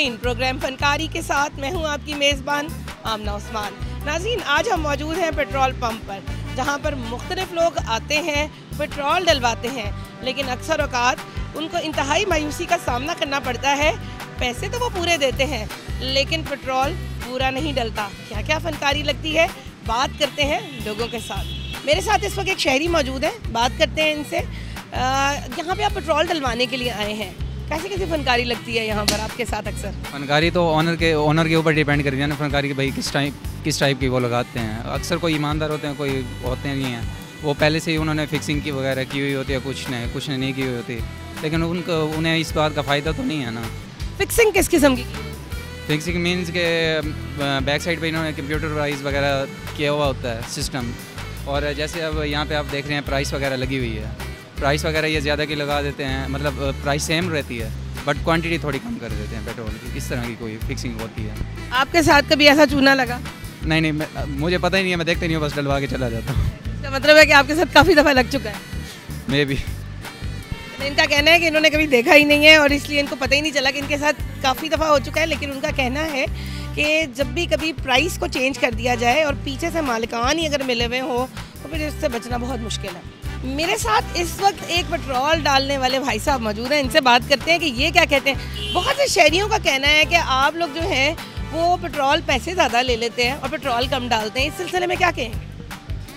नाजरीन प्रोग्राम फनकारी के साथ मैं हूँ आपकी मेज़बान आमना उस्मान। नाजरीन आज हम मौजूद हैं पेट्रोल पंप पर, जहाँ पर मुख्तलिफ़ लोग आते हैं, पेट्रोल डलवाते हैं, लेकिन अक्सर अवकात उनको इंतहाई मायूसी का सामना करना पड़ता है। पैसे तो वो पूरे देते हैं, लेकिन पेट्रोल पूरा नहीं डलता। क्या क्या फनकारी लगती है? बात करते हैं लोगों के साथ। मेरे साथ इस वक्त एक शहरी मौजूद है, बात करते हैं इनसे। यहाँ पे आप पेट्रोल डलवाने के लिए आए हैं। कैसी कैसी फनकारी लगती है यहाँ पर आपके साथ अक्सर? फनकारी तो ऑनर के ओनर के ऊपर डिपेंड करती है ना फनकारी की भाई किस टाइप किस टाइप की वो लगाते हैं। अक्सर कोई ईमानदार होते हैं कोई होते नहीं हैं। वो पहले से ही उन्होंने फिक्सिंग की वगैरह की हुई होती है कुछ ने कुछ ने नहीं की हुई होती। लेकिन उनको उन्हें इस बात का फ़ायदा तो नहीं है ना। फिक्सिंग किस किस्म की? फिक्सिंग मीन्स के बैक साइड पे इन्होंने कंप्यूटर प्राइस वगैरह किया हुआ होता है सिस्टम और जैसे अब यहाँ पे आप देख रहे हैं प्राइस वगैरह लगी हुई है। प्राइस वगैरह ये ज़्यादा की लगा देते हैं मतलब प्राइस सेम रहती है बट क्वांटिटी थोड़ी कम कर देते हैं पेट्रोल की इस तरह की कोई फिक्सिंग होती है। आपके साथ कभी ऐसा चूना लगा? नहीं नहीं मैं, मुझे पता ही नहीं है मैं देखते नहीं हूँ बस डलवा के चला जाता हूँ। इसका मतलब है कि आपके साथ काफ़ी दफ़ा लग चुका है। मे भी। इनका कहना है कि इन्होंने कभी देखा ही नहीं है और इसलिए इनको पता ही नहीं चला कि इनके साथ काफ़ी दफ़ा हो चुका है लेकिन उनका कहना है कि जब भी कभी प्राइस को चेंज कर दिया जाए और पीछे से मालिकान ही अगर मिले हुए हो तो फिर इससे बचना बहुत मुश्किल है। मेरे साथ इस वक्त एक पेट्रोल डालने वाले भाई साहब मौजूद हैं। इनसे बात करते हैं कि ये क्या कहते हैं। बहुत से शहरियों का कहना है कि आप लोग जो हैं, वो पेट्रोल पैसे ज़्यादा ले लेते हैं और पेट्रोल कम डालते हैं। इस सिलसिले में क्या कहेंगे?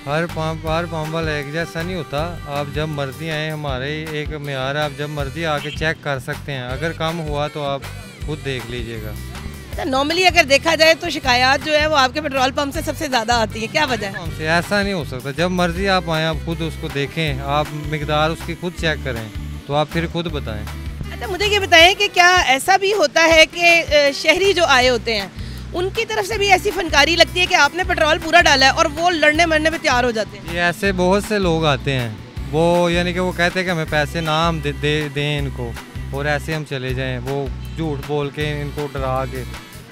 हर पंप हर पंप वाला एक जैसा नहीं होता। आप जब मर्ज़ी आए, हमारे एक मैार है, आप जब मर्ज़ी आके चेक कर सकते हैं। अगर कम हुआ तो आप खुद देख लीजिएगा। नॉर्मली अगर देखा जाए तो शिकायत जो है वो आपके पेट्रोल पंप से सबसे ज़्यादा आती है। क्या वजह है? ऐसा नहीं हो सकता। जब मर्ज़ी आप आए आप खुद उसको देखें आप मकदार उसकी खुद चेक करें तो आप फिर खुद बताएँ। अच्छा मुझे ये बताएँ कि क्या ऐसा भी होता है कि शहरी जो आए होते हैं उनकी तरफ़ से भी ऐसी फनकारी लगती है कि आपने पेट्रोल पूरा डाला है और वो लड़ने मरने में तैयार हो जाते हैं? ये ऐसे बहुत से लोग आते हैं। वो यानी कि वो कहते हैं कि हमें पैसे ना हम दे, दे दें इनको और ऐसे हम चले जाएँ। वो झूठ बोल के इनको डरा के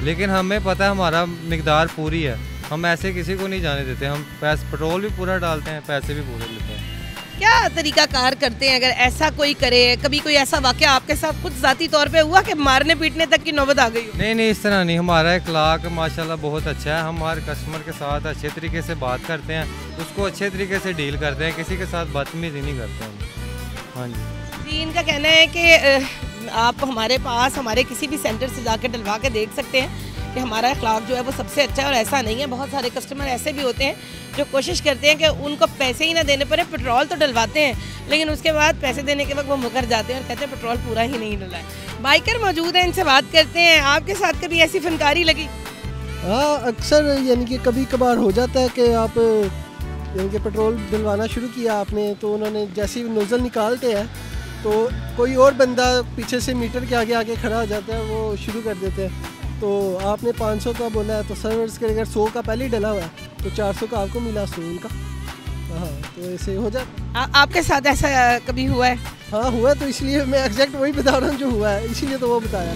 लेकिन हमें पता है हमारा मकदार पूरी है। हम ऐसे किसी को नहीं जाने देते हम पैसे पेट्रोल भी पूरा डालते हैं पैसे भी पूरे लेते हैं। क्या तरीका कार करते हैं अगर ऐसा कोई करे कभी कोई ऐसा वाक्य आपके साथ कुछ जाती तौर पे हुआ कि मारने पीटने तक की नौबत आ गई नहीं नहीं इस तरह नहीं हमारा इखलाक माशाल्लाह बहुत अच्छा है। हम हमारे कस्टमर के साथ अच्छे तरीके से बात करते हैं उसको अच्छे तरीके से डील करते हैं किसी के साथ बदतमीजी नहीं करते हम। हाँ जी। जी इनका कहना है कि आप हमारे पास, हमारे किसी भी सेंटर से जाकर डलवा के देख सकते हैं कि हमारा अखलाक जो है वो सबसे अच्छा है और ऐसा नहीं है। बहुत सारे कस्टमर ऐसे भी होते हैं जो कोशिश करते हैं कि उनको पैसे ही ना देने पड़े पेट्रोल तो डलवाते हैं, लेकिन उसके बाद पैसे देने के वक्त वो मुकर जाते हैं और कहते हैं पेट्रोल पूरा ही नहीं डला बाइकर मौजूद हैं, इनसे बात करते हैं। आपके साथ कभी ऐसी फनकारी लगी? हाँ अक्सर यानी कि कभी कभार हो जाता है कि आप, यानी कि पेट्रोल डलवाना शुरू किया आपने तो उन्होंने जैसे नोज़ल निकालते हैं तो कोई और बंदा पीछे से मीटर के आगे आगे खड़ा हो जाता है वो शुरू कर देते हैं। तो आपने 500 का बोला है तो सर्वर्स के अगर 100 का पहले ही डला हुआ है तो 400 का आपको मिला सौ उनका। हाँ तो ऐसे हो जाता आपके साथ ऐसा कभी हुआ है? हाँ हुआ तो इसलिए मैं एग्जैक्ट वही बता रहा हूँ जो हुआ है इसीलिए तो वो बताया।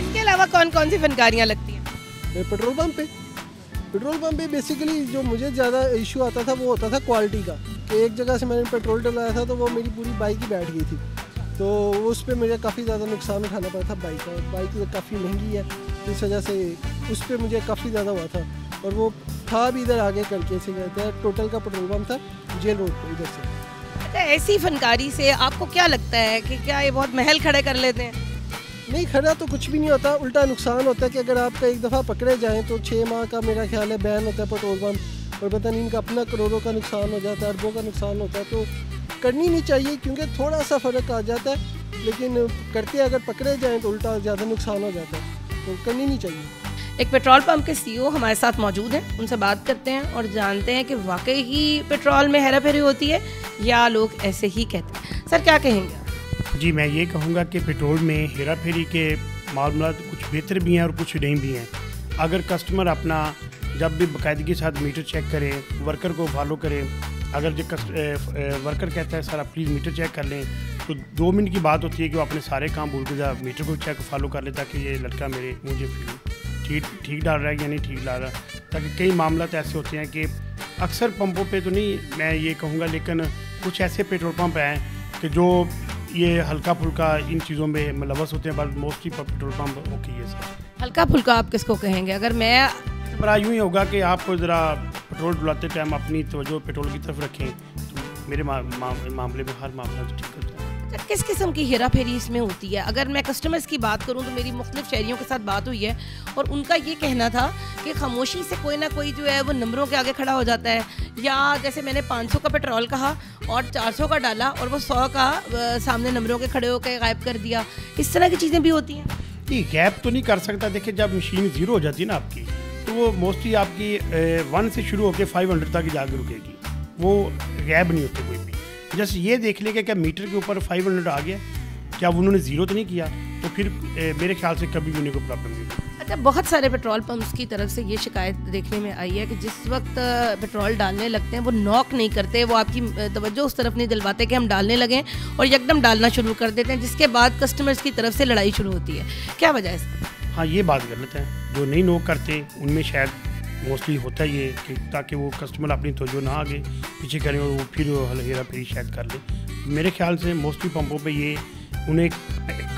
इसके अलावा कौन कौन सी फनकारियाँ लगती हैं? पेट्रोल पम्प पे। पेट्रोल पम्प पे बेसिकली जो मुझे ज़्यादा इशू आता था वो होता था क्वालिटी का। कि एक जगह से मैंने पेट्रोल डलाया था तो वो मेरी पूरी बाइक ही बैठ गई थी। तो उस पर मुझे काफ़ी ज़्यादा नुकसान उठाना पड़ा था बाइक का। बाइक तो काफ़ी महँगी है इस वजह से उस पर मुझे काफ़ी ज़्यादा हुआ था। और वो था भी इधर आगे करके से कहते हैं टोटल का पेट्रोल पम्प था जेल रोड पर इधर से। अच्छा ऐसी फनकारी से आपको क्या लगता है कि क्या ये बहुत महल खड़े कर लेते हैं? नहीं खड़ा तो कुछ भी नहीं होता। उल्टा नुकसान होता है कि अगर आपका एक दफ़ा पकड़े जाएँ तो छः माह का मेरा ख्याल है बैन होता है पेट्रोल पम्प और पता नहीं इनका अपना करोड़ों का नुकसान हो जाता है अरबों का नुकसान होता है तो करनी नहीं चाहिए क्योंकि थोड़ा सा फ़र्क आ जाता है। लेकिन करते अगर पकड़े जाएँ तो उल्टा ज़्यादा नुकसान हो जाता है। तो करनी नहीं चाहिए। एक पेट्रोल पंप के सीईओ हमारे साथ मौजूद हैं। उनसे बात करते हैं और जानते हैं कि वाकई ही पेट्रोल में हेरा फेरी होती है या लोग ऐसे ही कहते हैं। सर क्या कहेंगे जी मैं ये कहूँगा कि पेट्रोल में हेरा फेरी के मामला कुछ बेहतर भी हैं और कुछ नहीं भी हैं। अगर कस्टमर अपना जब भी बाकायदगी के साथ मीटर चेक करे वर्कर को फॉलो करे अगर जो कस्ट वर्कर कहता है सर आप प्लीज़ मीटर चेक कर लें। तो दो मिनट की बात होती है कि वो अपने सारे काम भूल के मीटर को चेक फॉलो कर ले ताकि ये लड़का मेरे मुझे ठीक ठीक डाल रहा है या नहीं ठीक डाल रहा है। ताकि कई मामला तो ऐसे होते हैं कि अक्सर पंपों पे तो नहीं मैं ये कहूँगा लेकिन कुछ ऐसे पेट्रोल पंप हैं कि जो ये हल्का फुल्का इन चीज़ों में मुलवस होते हैं but mostly petrol pump okay है सर हल्का फुल्का आप किसको कहेंगे? अगर मैं बड़ा यूँ ही होगा कि आप ज़रा पेट्रोल डुलाते टाइम अपनी तवज्जो पेट्रोल की तरफ़ रखें तो मेरे मा, मा, मामले में हर मामला तो ठीक होता है। अच्छा, किस किस्म की हेरा फेरी इसमें होती है? अगर मैं कस्टमर्स की बात करूँ तो मेरी मुख्तलिफ़ शहरियों के साथ बात हुई है और उनका ये कहना था कि खामोशी से कोई ना कोई जो है वो नंबरों के आगे खड़ा हो जाता है। या जैसे मैंने 500 का पेट्रोल कहा और 400 का डाला और वो 100 का सामने नंबरों के खड़े होकर गायब कर दिया। इस तरह की चीज़ें भी होती हैं? नहीं गैप तो नहीं कर सकता। देखिए जब मशीन ज़ीरो हो जाती है ना आपकी तो वो मोस्टली आपकी वन से शुरू होकर फाइव हंड्रेड तक जाकर रुकेगी। वो गैप नहीं होती कोई भी। जस्ट ये देख लेगा क्या मीटर के ऊपर फाइव हंड्रेड आ गया क्या उन्होंने ज़ीरो तो नहीं किया? तो फिर ए, मेरे ख्याल से कभी भी उन्हें कोई प्रॉब्लम नहीं होगी अच्छा बहुत सारे पेट्रोल पंप्स की तरफ़ से ये शिकायत देखने में आई है कि जिस वक्त पेट्रोल डालने लगते हैं वो नॉक नहीं करते वो आपकी तवज्जो उस तरफ़ नहीं दिलवाते कि हम डालने लगें और यकदम डालना शुरू कर देते हैं जिसके बाद कस्टमर्स की तरफ़ से लड़ाई शुरू होती है। क्या वजह है इसकी? हाँ ये बात गलत है। जो नहीं नोक करते, उनमें शायद मोस्टली होता है ये कि ताकि वो कस्टमर अपनी तवज्जो ना आगे, पीछे करें और वो फिर हेरा फेरी शायद कर ले। मेरे ख्याल से मोस्टली पंपों पे ये, उन्हें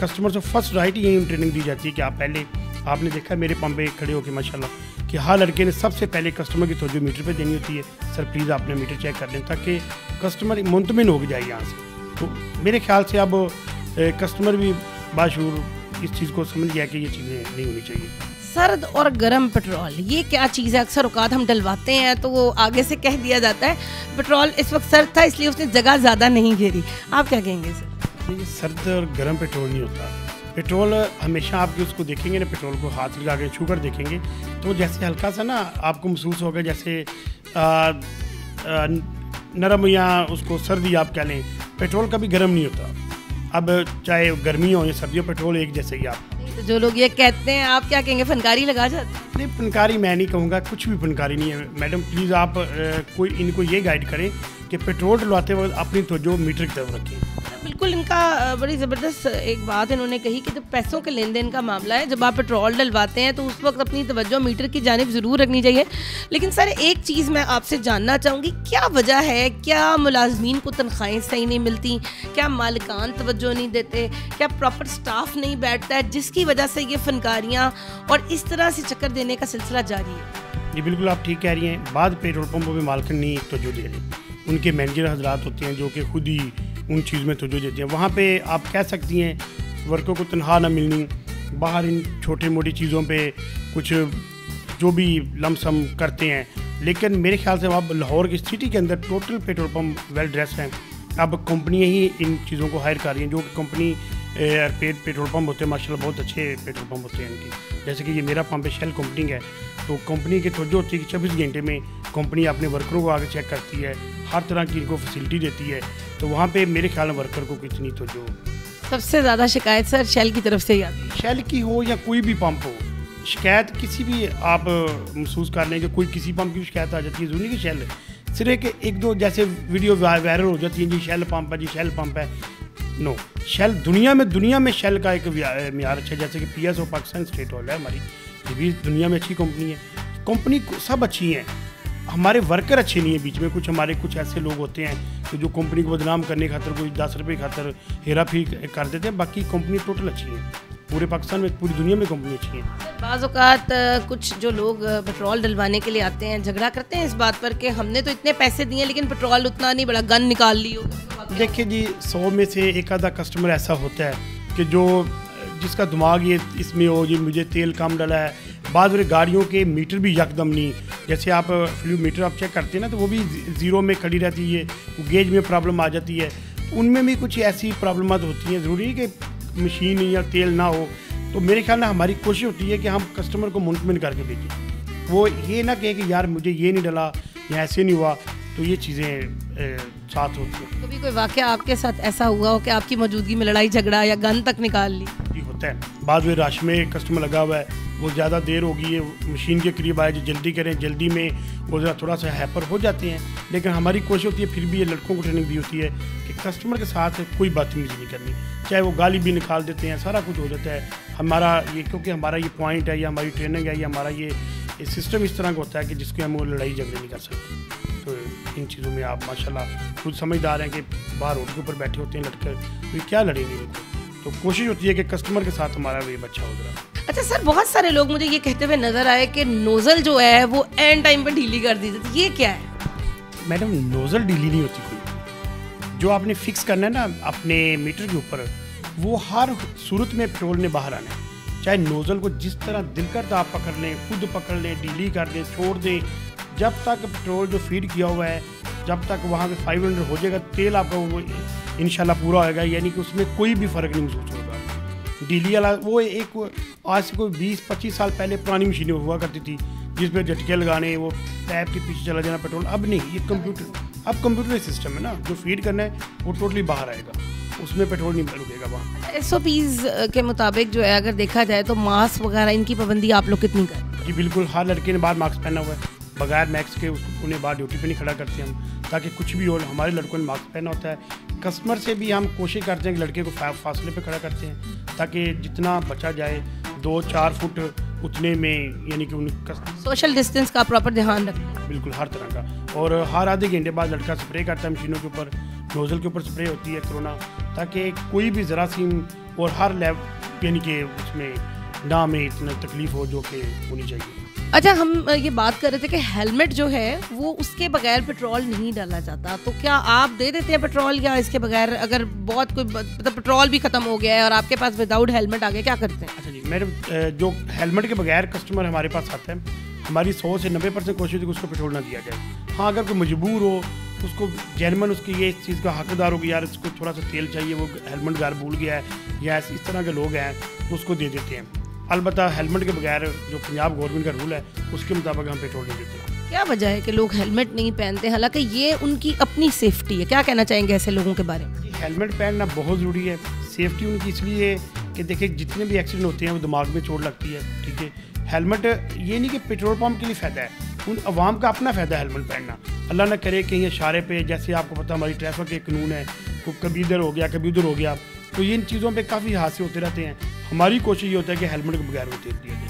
कस्टमर से फ़र्स्ट राइट ही यही ट्रेनिंग दी जाती है कि आप पहले, आपने देखा मेरे पंप पे खड़े होकर माशाल्लाह, कि हर लड़के ने सबसे पहले कस्टमर की तवज्जो मीटर पे देनी होती है। सर प्लीज़ आपने मीटर चेक कर लें ताकि कस्टमर मुंतमिन हो जाए यहाँ से। तो मेरे ख्याल से अब कस्टमर भी बाशूर इस चीज़ को समझ गया कि ये चीज़ें नहीं होनी चाहिए। सर्द और गर्म पेट्रोल ये क्या चीज़ है? अक्सर औकात हम डलवाते हैं तो वो आगे से कह दिया जाता है। पेट्रोल इस वक्त सर्द था इसलिए उसने जगह ज़्यादा नहीं घेरी। आप क्या कहेंगे सर? ये सर्द और गर्म पेट्रोल नहीं होता। पेट्रोल हमेशा आपके उसको देखेंगे ना पेट्रोल को हाथ लगा के छू कर देखेंगे तो जैसे हल्का सा ना आपको महसूस होगा जैसे आ, आ, नरम या उसको सर्दी आप कह लें पेट्रोल कभी गर्म नहीं होता। अब चाहे गर्मी हो या सर्दी हो पेट्रोल एक जैसे ही आप। तो जो लोग ये कहते हैं आप क्या कहेंगे फनकारी लगा जाते नहीं फनकारी मैं नहीं कहूँगा कुछ भी फनकारी नहीं है। मैडम प्लीज़ आप कोई इनको ये गाइड करें कि पेट्रोल डलवाते वक्त अपनी तवज्जो मीटर की तरफ़ रखें। बिल्कुल, इनका बड़ी ज़बरदस्त एक बात इन्होंने कही कि जब पैसों के लेन देन का मामला है, जब आप पेट्रोल डलवाते हैं तो उस वक्त अपनी तवज्जो मीटर की जानब ज़रूर रखनी चाहिए। लेकिन सर, एक चीज़ मैं आपसे जानना चाहूँगी, क्या वजह है? क्या मुलाजमीन को तनख्वाहें सही नहीं मिलती? क्या मालिकान तवज्जो नहीं देते? क्या प्रॉपर स्टाफ नहीं बैठता है? जिसकी वजह से ये फनकारियाँ और इस तरह से चक्कर देने का सिलसिला जारी है? जी, बिल्कुल आप ठीक कह रही हैं। बाद पेट्रोल पम्पों में मालकन नहीं तवज्जो दे रही उनके मैनेजर हजरात होते हैं, जो कि खुद ही उन चीज़ में तवज्जो देते हैं। वहाँ पे आप कह सकती हैं वर्कर को तनख्वाह ना मिलनी, बाहर इन छोटी मोटी चीज़ों पे कुछ जो भी लमसम करते हैं। लेकिन मेरे ख्याल से अब लाहौर की सिटी के अंदर Total petrol pump well dress हैं। अब कंपनियाँ ही इन चीज़ों को हायर कर रही हैं, जो कि कंपनी पेड पेट्रोल पंप होते हैं, माशाल्लाह बहुत अच्छे पेट्रोल पंप होते हैं इनकी। जैसे कि ये मेरा पंप है शेल कंपनी है। तो कंपनी की तवज्जो होती है कि चौबीस घंटे में कंपनी अपने वर्करों को आगे चेक करती है, हर तरह की इनको फैसिलिटी देती है। तो वहाँ पे मेरे ख्याल में वर्कर को कितनी जो सबसे ज़्यादा शिकायत सर शेल की तरफ़ से ही आती है। शेल की हो या कोई भी पंप हो शिकायत किसी भी आप महसूस कर लें कि कोई किसी पंप की शिकायत आ जाती है ज़रूरी की शेल सिर्फ़ एक एक दो जैसे वीडियो वायरल हो जाती है जी शेल पंप है जी शेल पंप है। नो शेल दुनिया में दुनिया में शेल का एक म्यार अच्छा जैसे कि P S O Pakistan State Oil है हमारी। ये भी दुनिया में अच्छी कंपनी है। कंपनी सब अच्छी हैं। हमारे वर्कर अच्छे नहीं है बीच में कुछ हमारे कुछ ऐसे लोग होते हैं कि जो कंपनी को बदनाम करने की खातर कोई दस रुपये खातर हेरा फ़ी कर देते हैं बाकी कंपनी टोटल अच्छी है। पूरे पाकिस्तान में पूरी दुनिया में कंपनी अच्छी है। बाज़ अवकात कुछ जो लोग पेट्रोल डलवाने के लिए आते हैं झगड़ा करते हैं इस बात पर कि हमने तो इतने पैसे दिए लेकिन पेट्रोल उतना नहीं बड़ा गन निकाल ली हो। देखिए जी सौ में से एक आधा कस्टमर ऐसा होता है कि जो जिसका दिमाग ये इसमें हो जी मुझे तेल कम डला है। बाद में गाड़ियों के मीटर भी यकदम नहीं। जैसे आप फ्लू मीटर आप चेक करते हैं ना तो वो भी ज़ीरो में खड़ी रहती है। गेज में प्रॉब्लम आ जाती है। तो उनमें भी कुछ ऐसी प्रॉब्लम होती हैं। ज़रूरी है कि मशीन या तेल ना हो। तो मेरे ख्याल में हमारी कोशिश होती है कि हम कस्टमर को मुंतमिन करके भेजें वो ये ना कहे कि, यार, मुझे ये नहीं डला, या ऐसे नहीं हुआ। तो ये चीज़ें साथ होती हैं। कभी कोई वाक़ आपके साथ ऐसा हुआ हो कि आपकी मौजूदगी में लड़ाई, झगड़ा या गन तक निकाल ली? होता है। बाद में रश में कस्टमर लगा हुआ है। वो ज़्यादा देर होगी है मशीन के करीब आए, जो जल्दी करें, जल्दी में वो ज़रा थोड़ा सा हैपर हो जाते हैं। लेकिन हमारी कोशिश होती है, फिर भी ये लड़कों को ट्रेनिंग दी होती है कि कस्टमर के साथ कोई बदतमीजी नहीं करनी। चाहे वो गाली भी निकाल देते हैं, सारा कुछ हो जाता है। हमारा ये, क्योंकि हमारा ये पॉइंट है, या हमारी ट्रेनिंग है, या हमारा ये सिस्टम इस तरह का होता है कि जिसको हम वो लड़ाई झगड़े नहीं कर सकते। तो इन चीज़ों में आप माशाल्लाह खुद समझदार हैं कि बाहर रोड के ऊपर बैठे होते हैं लड़के तो क्या लड़ेंगे तो कोशिश होती है कि कस्टमर के साथ हमारा वेब अच्छा हो जरा। अच्छा सर बहुत सारे लोग मुझे ये कहते हुए नज़र आए कि नोजल जो है वो एंड टाइम पे ढीली कर दी जाती है ये क्या है? मैडम नोज़ल ढीली नहीं होती कोई। जो आपने फिक्स करना है ना अपने मीटर के ऊपर वो हर सूरत में पेट्रोल ने बाहर आना है। चाहे नोज़ल को जिस तरह दिल करता आप पकड़ लें खुद पकड़ लें ढीली कर दें छोड़ दें जब तक पेट्रोल जो फ़ीड किया हुआ है जब तक वहाँ पे फाइव हंड्रेड हो जाएगा तेल आपका वो इन पूरा होएगा यानी कि उसमें कोई भी फ़र्क नहीं महसूस होगा। डीली वाला वो एक आज से कोई बीस पच्चीस साल पहले पुरानी मशीनें हुआ करती थी जिस पर झटके लगाने वो पैप के पीछे चला जाना पेट्रोल। अब नहीं ये कंप्यूटर अब कंप्यूटर सिस्टम है ना जो फ़ीड करना है वो टोटली बाहर आएगा। उसमें पेट्रोल नहीं रुकेगा वहाँ। एस के मुताबिक जो है अगर देखा जाए तो मास्क वगैरह इनकी पाबंदी आप लोग कितनी करें जी बिल्कुल हर लड़के ने बाहर मास्क पहना हुआ है। बगैर मैक्स के उन्हें बाहर ड्यूटी पे नहीं खड़ा करते हम ताकि कुछ भी हो हमारे लड़कों ने मास्क पहना होता है। कस्टमर से भी हम कोशिश करते हैं कि लड़के को फासले पे खड़ा करते हैं ताकि जितना बचा जाए दो चार फुट उतने में यानी कि सोशल डिस्टेंस का प्रॉपर ध्यान रखना बिल्कुल हर तरह का। और हर आधे घंटे बाद लड़का स्प्रे करता है मशीनों के ऊपर नोज़ल के ऊपर स्प्रे होती है कोरोना ताकि कोई भी जरासीम और हर लैब यानी कि उसमें ना में इतना तकलीफ़ हो जो कि होनी चाहिए। अच्छा हम ये बात कर रहे थे कि हेलमेट जो है, वो उसके बगैर पेट्रोल नहीं डाला जाता। तो क्या आप दे देते हैं पेट्रोल या इसके बगैर अगर बहुत कोई मतलब पेट्रोल भी खत्म हो गया है और आपके पास विदाउट हेलमेट आ गया, क्या करते हैं? अच्छा जी, मेरे जो हेलमेट के बगैर कस्टमर हमारे पास आते हैं, हमारी सौ से नब्बे परसेंट कोशिश उसको पेट्रोल ना दिया जाए। हाँ अगर कोई मजबूर हो, उसको जैनमन उसकी ये इस चीज़ का हकदार हो कि यार इसको थोड़ा सा तेल चाहिए, वो हेलमेट घर भूल गया है या इस तरह के लोग हैं, उसको दे देते हैं। अलबत् हेलमेट के बगैर जो पंजाब गवर्नमेंट का रूल है उसके मुताबिक हम पेट्रोल नहीं देते। क्या वजह है कि लोग हेलमेट नहीं पहनते? हालाँकि ये उनकी अपनी सेफ्टी है। क्या कहना चाहेंगे ऐसे लोगों के बारे में? हेलमेट पहनना बहुत ज़रूरी है। सेफ्टी उनकी इसलिए कि देखिए जितने भी एक्सीडेंट होते हैं वो दिमाग में चोट लगती है ठीक है? हेलमेट ये नहीं कि पेट्रोल पम्प के लिए फ़ायदा है। उन अवाम का अपना फ़ायदा है हेलमेट पहनना। अल्लाह ना करे कहीं इशारे पे जैसे आपको पता हमारी ट्रैफ़िक के कानून है। कभी इधर हो गया कभी उधर हो गया। तो ये इन चीज़ों पे काफ़ी हादसे होते रहते हैं। हमारी कोशिश ये होता है कि हेलमेट के बगैर वो तेल दिया जाए।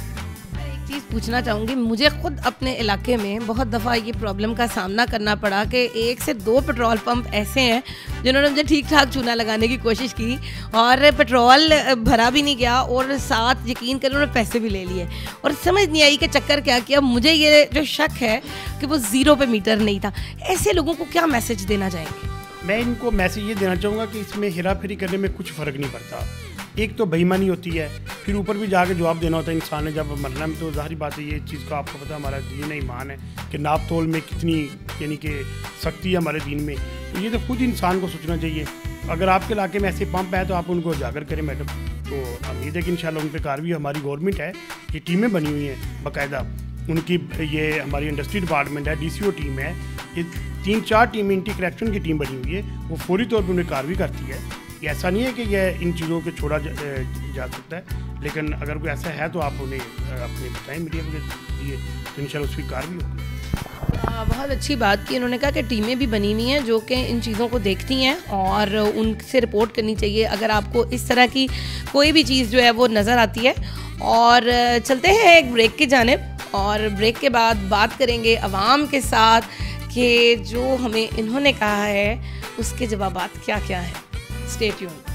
एक चीज़ पूछना चाहूँगी मुझे खुद अपने इलाके में बहुत दफ़ा ये प्रॉब्लम का सामना करना पड़ा कि एक से दो पेट्रोल पंप ऐसे हैं जिन्होंने मुझे ठीक ठाक चूना लगाने की कोशिश की और पेट्रोल भरा भी नहीं गया और साथ यकीन करें उन्होंने पैसे भी ले लिए। और समझ नहीं आई कि चक्कर क्या किया। मुझे ये जो शक है कि वो ज़ीरो पे मीटर नहीं था। ऐसे लोगों को क्या मैसेज देना चाहेंगे? मैं इनको मैसेज ये देना चाहूँगा कि इसमें हेरा फेरी करने में कुछ फ़र्क नहीं पड़ता। एक तो बेईमानी होती है, फिर ऊपर भी जाके जवाब देना होता है इंसान ने, जब मरना में तो ज़ाहिर बात है ये चीज़ का आपको पता है हमारा दीन ईमान है कि नाप तोल में कितनी, यानी कि सख्ती है हमारे दीन में। तो ये तो खुद इंसान को सोचना चाहिए। अगर आपके इलाके में ऐसे पंप है तो आप उनको उजागर करें मैडम। तो उम्मीद है कि इंशाल्लाह उन पर कार्रवाई हमारी गवर्नमेंट है, ये टीमें बनी हुई हैं बाकायदा। उनकी ये हमारी इंडस्ट्री डिपार्टमेंट है डीसीओ टीम है। ये तीन चार टीम इंटी करेक्शन की टीम बनी हुई है। वो फौरी तौर पर उन्हें कार्रवाई करती है। ऐसा नहीं है कि यह इन चीज़ों को छोड़ा जा, जा सकता है लेकिन अगर कोई ऐसा है तो आप उन्हें अपने बताएँ मीडिया के लिए तो इन उसकी कार्रवाई होगी। बहुत अच्छी बात की उन्होंने कहा कि टीमें भी बनी हुई हैं जो कि इन चीज़ों को देखती हैं और उनसे रिपोर्ट करनी चाहिए। अगर आपको इस तरह की कोई भी चीज़ जो है वो नज़र आती है और चलते हैं एक ब्रेक की जानब और ब्रेक के बाद बात करेंगे आवाम के साथ कि जो हमें इन्होंने कहा है उसके जवाब क्या क्या है। Stay tuned.